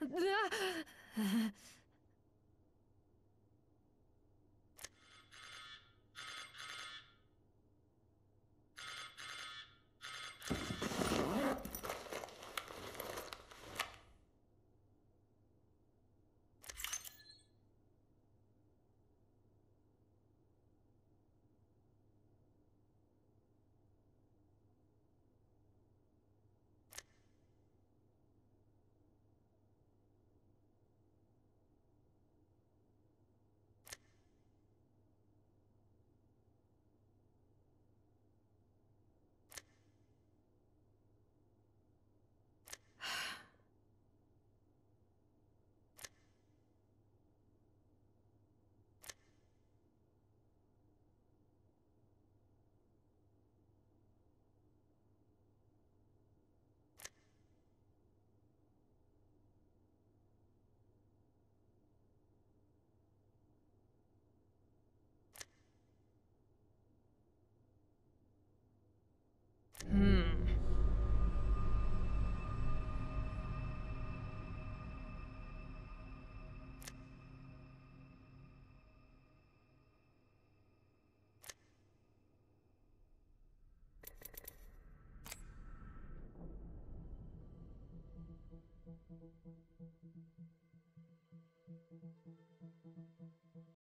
Да.